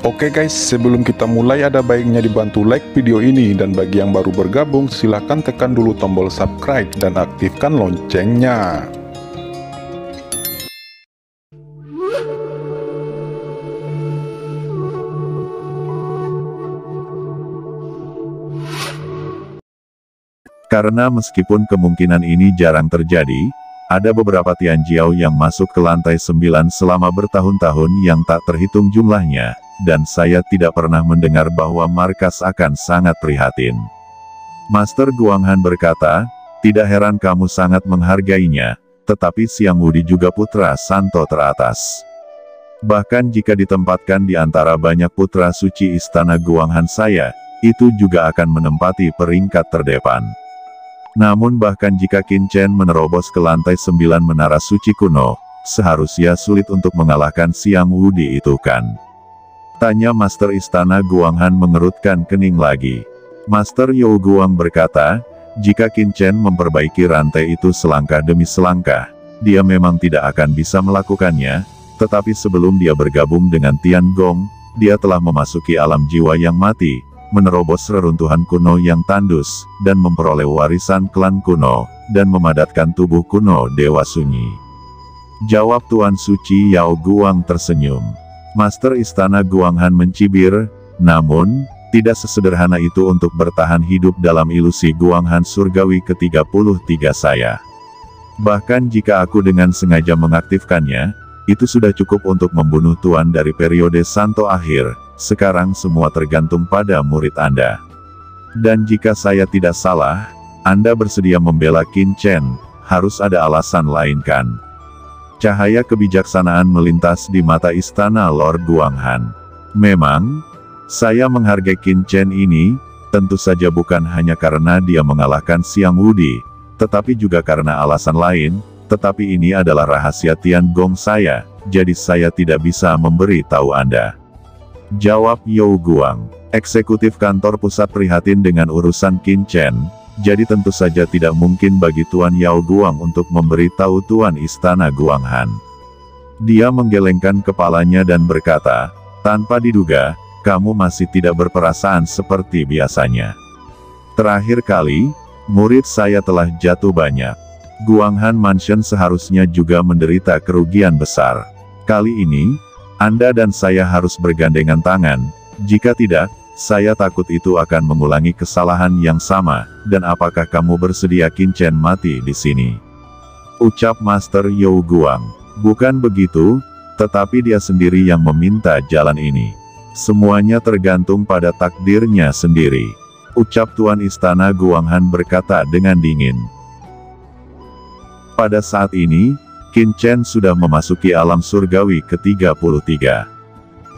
Oke guys, sebelum kita mulai ada baiknya dibantu like video ini dan bagi yang baru bergabung silahkan tekan dulu tombol subscribe dan aktifkan loncengnya. Karena meskipun kemungkinan ini jarang terjadi, ada beberapa Tianjiao yang masuk ke lantai 9 selama bertahun-tahun yang tak terhitung jumlahnya, dan saya tidak pernah mendengar bahwa markas akan sangat prihatin. Master Guanghan berkata, tidak heran kamu sangat menghargainya, tetapi Siang Wudi juga putra Santo teratas. Bahkan jika ditempatkan di antara banyak putra suci istana Guanghan saya, itu juga akan menempati peringkat terdepan. Namun bahkan jika Qin Chen menerobos ke lantai sembilan menara suci kuno, seharusnya sulit untuk mengalahkan Siang Wudi itu kan? Tanya Master Istana Guanghan mengerutkan kening lagi. Master You Guang berkata, jika Qin Chen memperbaiki rantai itu selangkah demi selangkah, dia memang tidak akan bisa melakukannya, tetapi sebelum dia bergabung dengan Tian Gong, dia telah memasuki alam jiwa yang mati, menerobos reruntuhan kuno yang tandus, dan memperoleh warisan klan kuno, dan memadatkan tubuh kuno Dewa Sunyi. Jawab Tuan Suci Yao Guang tersenyum. Master Istana Guanghan mencibir, namun, tidak sesederhana itu untuk bertahan hidup dalam ilusi Guanghan Surgawi ke-33 saya. Bahkan jika aku dengan sengaja mengaktifkannya, itu sudah cukup untuk membunuh Tuan dari periode Santo akhir, sekarang semua tergantung pada murid Anda. Dan jika saya tidak salah, Anda bersedia membela Qin Chen, harus ada alasan lain kan? Cahaya kebijaksanaan melintas di mata istana Lord Guanghan. Memang, saya menghargai Qin Chen ini, tentu saja bukan hanya karena dia mengalahkan Siang Wudi, tetapi juga karena alasan lain, tetapi ini adalah rahasia Tian Gong saya, jadi saya tidak bisa memberi tahu Anda. Jawab You Guang. Eksekutif kantor pusat prihatin dengan urusan Qin Chen, jadi tentu saja tidak mungkin bagi Tuan Yao Guang untuk memberi tahu Tuan Istana Guanghan. Dia menggelengkan kepalanya dan berkata, tanpa diduga, kamu masih tidak berperasaan seperti biasanya. Terakhir kali, murid saya telah jatuh banyak. Guanghan Mansion seharusnya juga menderita kerugian besar. Kali ini, anda dan saya harus bergandengan tangan, jika tidak, saya takut itu akan mengulangi kesalahan yang sama, dan apakah kamu bersedia Qin Chen mati di sini? Ucap Master You Guang. Bukan begitu, tetapi dia sendiri yang meminta jalan ini. Semuanya tergantung pada takdirnya sendiri. Ucap Tuan Istana Guanghan berkata dengan dingin. Pada saat ini, Qin sudah memasuki alam surgawi ke-33.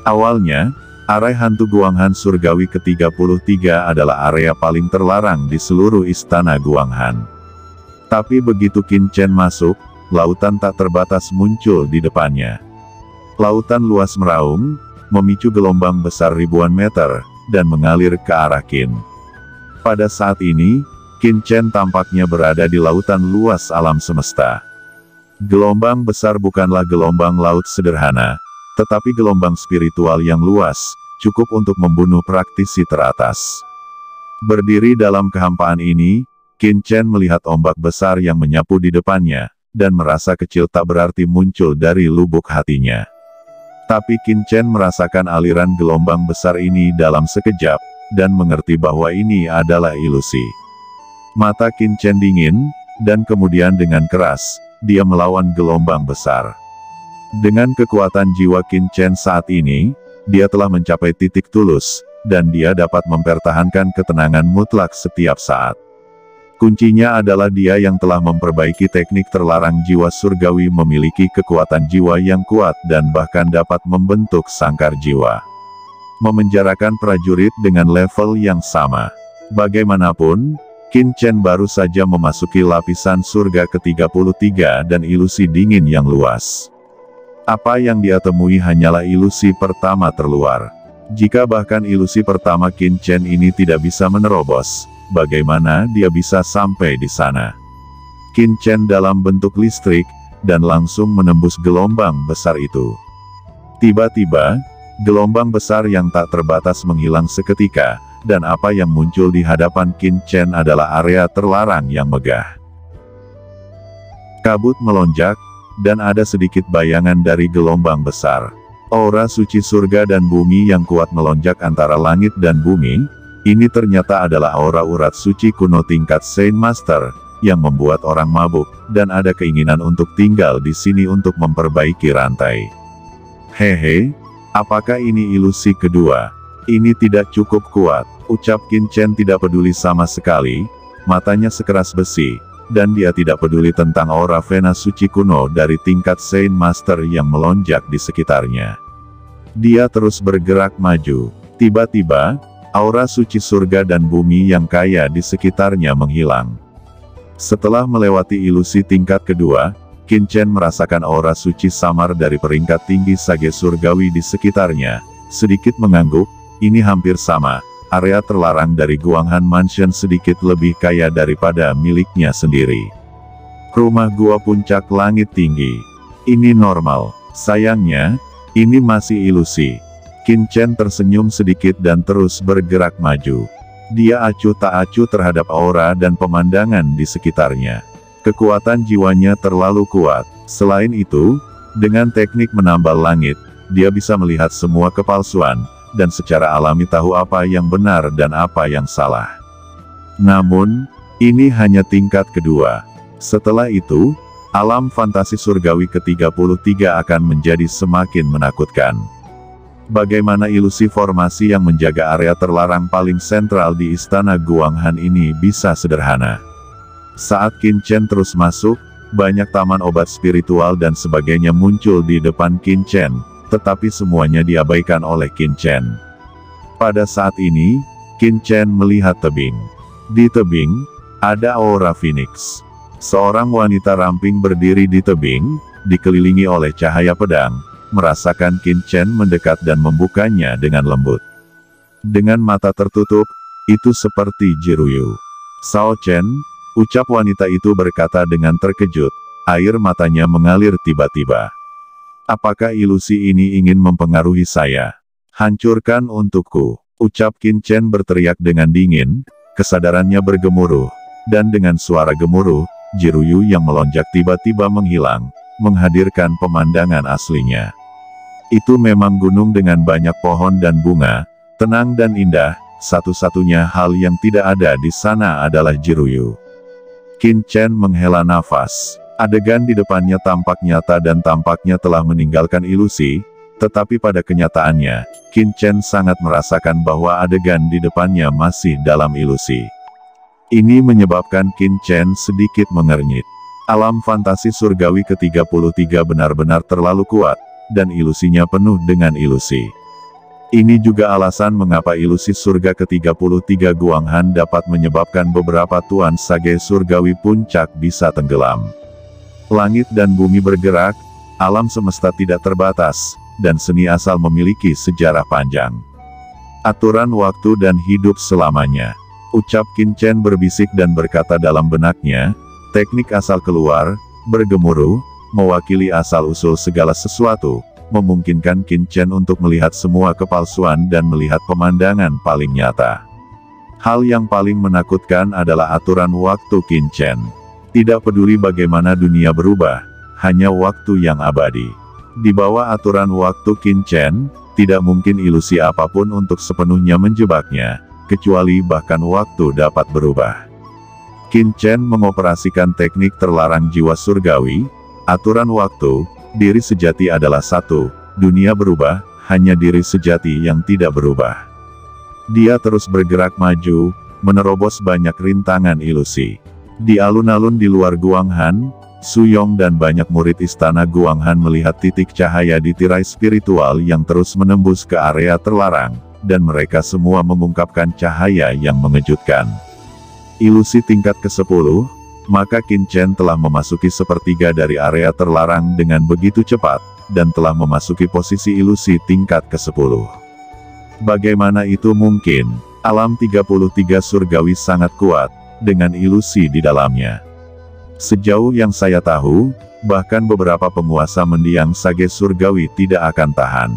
Awalnya, area hantu Guanghan surgawi ke-33 adalah area paling terlarang di seluruh istana Guanghan. Tapi begitu Qin Chen masuk, lautan tak terbatas muncul di depannya. Lautan luas meraung, memicu gelombang besar ribuan meter, dan mengalir ke arah Qin. Pada saat ini, Qin Chen tampaknya berada di lautan luas alam semesta. Gelombang besar bukanlah gelombang laut sederhana, tetapi gelombang spiritual yang luas, cukup untuk membunuh praktisi teratas. Berdiri dalam kehampaan ini, Qin Chen melihat ombak besar yang menyapu di depannya, dan merasa kecil tak berarti muncul dari lubuk hatinya. Tapi Qin Chen merasakan aliran gelombang besar ini dalam sekejap, dan mengerti bahwa ini adalah ilusi. Mata Qin Chen dingin, dan kemudian dengan keras, dia melawan gelombang besar. Dengan kekuatan jiwa Qin Chen saat ini, dia telah mencapai titik tulus, dan dia dapat mempertahankan ketenangan mutlak setiap saat. Kuncinya adalah dia yang telah memperbaiki teknik terlarang jiwa surgawi memiliki kekuatan jiwa yang kuat dan bahkan dapat membentuk sangkar jiwa. Memenjarakan prajurit dengan level yang sama. Bagaimanapun, Qin Chen baru saja memasuki lapisan surga ke-33 dan ilusi dingin yang luas. Apa yang dia temui hanyalah ilusi pertama terluar. Jika bahkan ilusi pertama Qin Chen ini tidak bisa menerobos, bagaimana dia bisa sampai di sana? Qin Chen dalam bentuk listrik, dan langsung menembus gelombang besar itu. Tiba-tiba, Gelombang besar yang tak terbatas menghilang seketika, dan apa yang muncul di hadapan Qin Chen adalah area terlarang yang megah. Kabut melonjak, dan ada sedikit bayangan dari gelombang besar. Aura suci surga dan bumi yang kuat melonjak antara langit dan bumi, ini ternyata adalah aura urat suci kuno tingkat Saint Master, yang membuat orang mabuk, dan ada keinginan untuk tinggal di sini untuk memperbaiki rantai. Hehe, Apakah ini ilusi kedua? Ini tidak cukup kuat, ucap Qin Chen tidak peduli sama sekali, matanya sekeras besi, dan dia tidak peduli tentang aura Vena suci kuno dari tingkat Saint Master yang melonjak di sekitarnya. Dia terus bergerak maju. Tiba-tiba, aura suci surga dan bumi yang kaya di sekitarnya menghilang. Setelah melewati ilusi tingkat kedua, Qin Chen merasakan aura suci samar dari peringkat tinggi sage surgawi di sekitarnya. Sedikit mengangguk, ini hampir sama, area terlarang dari Guanghan Mansion sedikit lebih kaya daripada miliknya sendiri. Rumah gua puncak langit tinggi. Ini normal. Sayangnya, ini masih ilusi. Qin Chen tersenyum sedikit dan terus bergerak maju. Dia acuh tak acuh terhadap aura dan pemandangan di sekitarnya. Kekuatan jiwanya terlalu kuat. Selain itu, dengan teknik menambal langit, dia bisa melihat semua kepalsuan, dan secara alami tahu apa yang benar dan apa yang salah. Namun, ini hanya tingkat kedua. Setelah itu, alam fantasi surgawi ke-33 akan menjadi semakin menakutkan. Bagaimana ilusi formasi yang menjaga area terlarang paling sentral di istana Guanghan ini bisa sederhana? Saat Qin Chen terus masuk, banyak taman obat spiritual dan sebagainya muncul di depan Qin Chen, tetapi semuanya diabaikan oleh Qin Chen. Pada saat ini, Qin Chen melihat tebing. Di tebing, ada aura phoenix. Seorang wanita ramping berdiri di tebing, dikelilingi oleh cahaya pedang, merasakan Qin Chen mendekat dan membukanya dengan lembut. Dengan mata tertutup, itu seperti Jiruyu. Sao Chen, Ucap wanita itu berkata dengan terkejut, air matanya mengalir tiba-tiba. Apakah ilusi ini ingin mempengaruhi saya? Hancurkan untukku. Ucap Qin Chen berteriak dengan dingin, kesadarannya bergemuruh. Dan dengan suara gemuruh, Jiruyu yang melonjak tiba-tiba menghilang, menghadirkan pemandangan aslinya. Itu memang gunung dengan banyak pohon dan bunga, tenang dan indah, satu-satunya hal yang tidak ada di sana adalah Jiruyu. Qin Chen menghela nafas. Adegan di depannya tampak nyata dan tampaknya telah meninggalkan ilusi, tetapi pada kenyataannya, Qin Chen sangat merasakan bahwa adegan di depannya masih dalam ilusi. Ini menyebabkan Qin Chen sedikit mengernyit. Alam fantasi surgawi ke-33 benar-benar terlalu kuat, dan ilusinya penuh dengan ilusi. Ini juga alasan mengapa ilusi surga ke-33 Guanghan dapat menyebabkan beberapa tuan sage surgawi puncak bisa tenggelam. Langit dan bumi bergerak, alam semesta tidak terbatas, dan seni asal memiliki sejarah panjang. Aturan waktu dan hidup selamanya. Ucap Qin Chen berbisik dan berkata dalam benaknya, teknik asal keluar, bergemuruh, mewakili asal-usul segala sesuatu, memungkinkan Qin Chen untuk melihat semua kepalsuan dan melihat pemandangan paling nyata. Hal yang paling menakutkan adalah aturan waktu Qin Chen. Tidak peduli bagaimana dunia berubah, hanya waktu yang abadi. Di bawah aturan waktu Qin Chen, tidak mungkin ilusi apa pun untuk sepenuhnya menjebaknya, kecuali bahkan waktu dapat berubah. Qin Chen mengoperasikan teknik terlarang jiwa surgawi, aturan waktu, Diri sejati adalah satu, dunia berubah, hanya diri sejati yang tidak berubah. Dia terus bergerak maju, menerobos banyak rintangan ilusi. Di alun-alun di luar Guanghan, Suyong dan banyak murid istana Guanghan melihat titik cahaya di tirai spiritual yang terus menembus ke area terlarang, dan mereka semua mengungkapkan cahaya yang mengejutkan. Ilusi tingkat ke-10, maka Qin Chen telah memasuki sepertiga dari area terlarang dengan begitu cepat, dan telah memasuki posisi ilusi tingkat ke-10. Bagaimana itu mungkin? Alam 33 surgawi sangat kuat, dengan ilusi di dalamnya. Sejauh yang saya tahu, bahkan beberapa penguasa mendiang sage surgawi tidak akan tahan.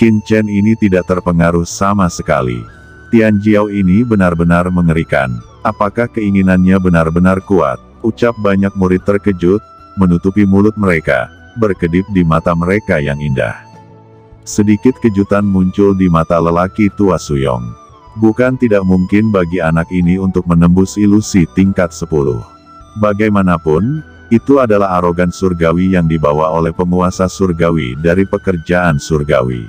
Qin Chen ini tidak terpengaruh sama sekali. Tian Jiao ini benar-benar mengerikan. Apakah keinginannya benar-benar kuat? Ucap banyak murid terkejut, menutupi mulut mereka, berkedip di mata mereka yang indah. Sedikit kejutan muncul di mata lelaki tua Suyong. Bukan tidak mungkin bagi anak ini untuk menembus ilusi tingkat 10. Bagaimanapun, itu adalah arogan surgawi yang dibawa oleh penguasa surgawi dari pekerjaan surgawi.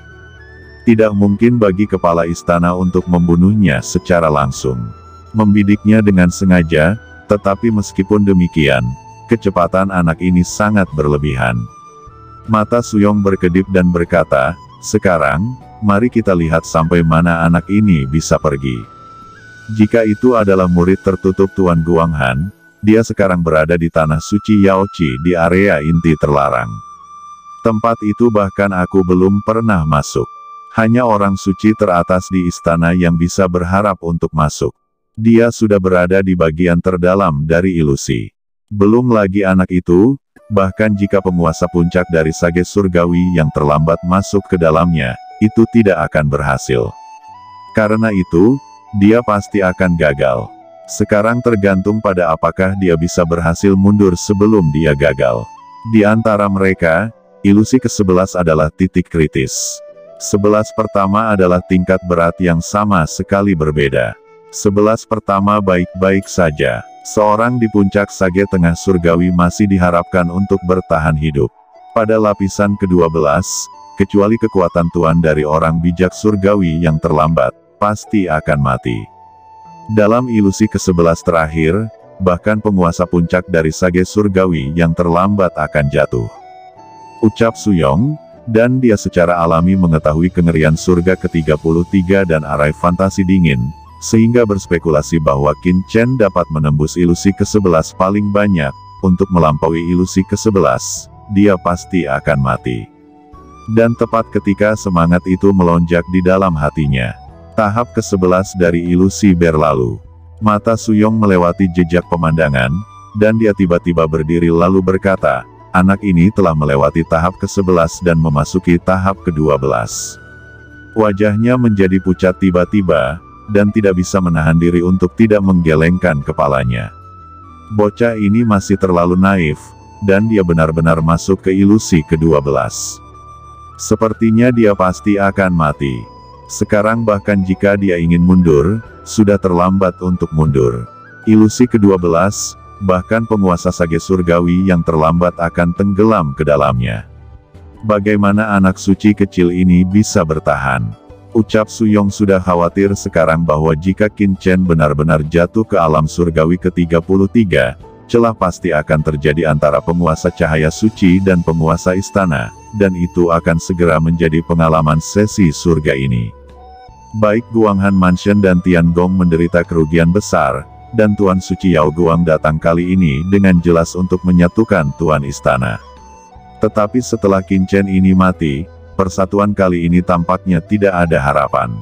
Tidak mungkin bagi kepala istana untuk membunuhnya secara langsung. Membidiknya dengan sengaja, tetapi meskipun demikian, kecepatan anak ini sangat berlebihan. Mata Suyong berkedip dan berkata, sekarang, mari kita lihat sampai mana anak ini bisa pergi. Jika itu adalah murid tertutup Tuan Guanghan, dia sekarang berada di tanah suci Yaochi di area inti terlarang. Tempat itu bahkan aku belum pernah masuk. Hanya orang suci teratas di istana yang bisa berharap untuk masuk. Dia sudah berada di bagian terdalam dari ilusi. Belum lagi anak itu, bahkan jika penguasa puncak dari sage surgawi yang terlambat masuk ke dalamnya, itu tidak akan berhasil. Karena itu, dia pasti akan gagal. Sekarang tergantung pada apakah dia bisa berhasil mundur sebelum dia gagal. Di antara mereka, ilusi ke-11 adalah titik kritis. Sebelas pertama adalah tingkat berat yang sama sekali berbeda. Sebelas pertama baik-baik saja. Seorang di puncak sage tengah surgawi masih diharapkan untuk bertahan hidup. Pada lapisan ke-12, kecuali kekuatan tuan dari orang bijak surgawi yang terlambat, pasti akan mati. Dalam ilusi ke-11 terakhir, bahkan penguasa puncak dari sage surgawi yang terlambat akan jatuh. Ucap Suyong, dan dia secara alami mengetahui kengerian surga ke-33 dan arai fantasi dingin, sehingga berspekulasi bahwa Qin Chen dapat menembus ilusi ke-11 paling banyak, untuk melampaui ilusi ke-11, dia pasti akan mati. Dan tepat ketika semangat itu melonjak di dalam hatinya, tahap ke-11 dari ilusi berlalu. Mata Suyong melewati jejak pemandangan, dan dia tiba-tiba berdiri lalu berkata, anak ini telah melewati tahap ke-11 dan memasuki tahap ke-12. Wajahnya menjadi pucat tiba-tiba, dan tidak bisa menahan diri untuk tidak menggelengkan kepalanya. Bocah ini masih terlalu naif, dan dia benar-benar masuk ke ilusi ke-12. Sepertinya dia pasti akan mati. Sekarang bahkan jika dia ingin mundur, sudah terlambat untuk mundur. Ilusi ke-12, bahkan penguasa sage surgawi yang terlambat akan tenggelam ke dalamnya. Bagaimana anak suci kecil ini bisa bertahan? Ucap Suyong sudah khawatir sekarang bahwa jika Qin Chen benar-benar jatuh ke alam surgawi ke-33, celah pasti akan terjadi antara penguasa cahaya suci dan penguasa istana, dan itu akan segera menjadi pengalaman sesi surga ini. Baik Guanghan Mansion dan Tiangong menderita kerugian besar, dan Tuan Suci Yao Guang datang kali ini dengan jelas untuk menyatukan Tuan Istana. Tetapi setelah Qin Chen ini mati, persatuan kali ini tampaknya tidak ada harapan.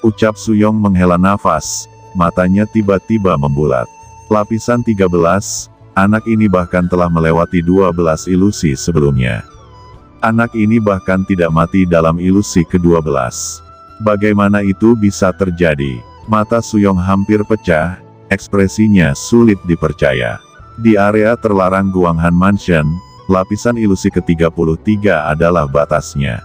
Ucap Suyong menghela nafas, matanya tiba-tiba membulat. Lapisan 13, anak ini bahkan telah melewati 12 ilusi sebelumnya. Anak ini bahkan tidak mati dalam ilusi ke-12. Bagaimana itu bisa terjadi? Mata Suyong hampir pecah, ekspresinya sulit dipercaya. Di area terlarang Guanghan Mansion, Lapisan ilusi ke-33 adalah batasnya.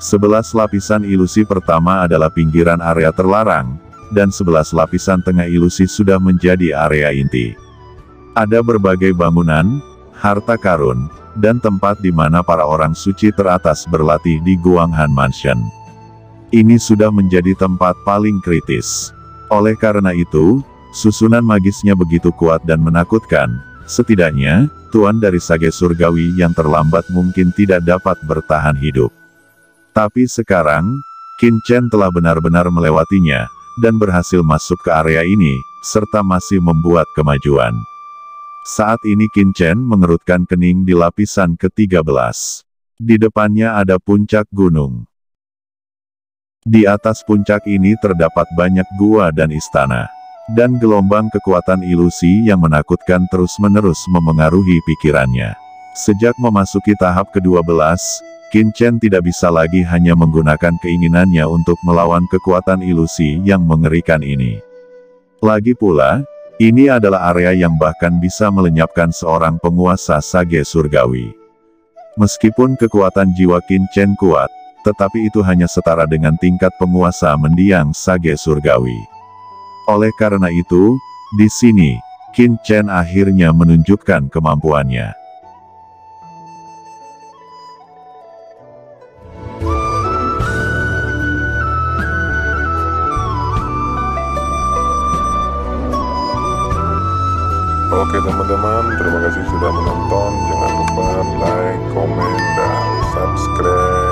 Sebelas lapisan ilusi pertama adalah pinggiran area terlarang, dan sebelas lapisan tengah ilusi sudah menjadi area inti. Ada berbagai bangunan, harta karun, dan tempat di mana para orang suci teratas berlatih di Guanghan Mansion. Ini sudah menjadi tempat paling kritis. Oleh karena itu, susunan magisnya begitu kuat dan menakutkan, setidaknya, Tuan dari Sage Surgawi yang terlambat mungkin tidak dapat bertahan hidup. Tapi sekarang, Qin Chen telah benar-benar melewatinya, dan berhasil masuk ke area ini, serta masih membuat kemajuan. Saat ini Qin Chen mengerutkan kening di lapisan ke-13. Di depannya ada puncak gunung. Di atas puncak ini terdapat banyak gua dan istana dan gelombang kekuatan ilusi yang menakutkan terus-menerus memengaruhi pikirannya. Sejak memasuki tahap ke-12, Qin Chen tidak bisa lagi hanya menggunakan keinginannya untuk melawan kekuatan ilusi yang mengerikan ini. Lagi pula, ini adalah area yang bahkan bisa melenyapkan seorang penguasa sage surgawi. Meskipun kekuatan jiwa Qin Chen kuat, tetapi itu hanya setara dengan tingkat penguasa mendiang sage surgawi. Oleh karena itu, di sini, Qin Chen akhirnya menunjukkan kemampuannya. Oke teman-teman, terima kasih sudah menonton. Jangan lupa like, komen, dan subscribe.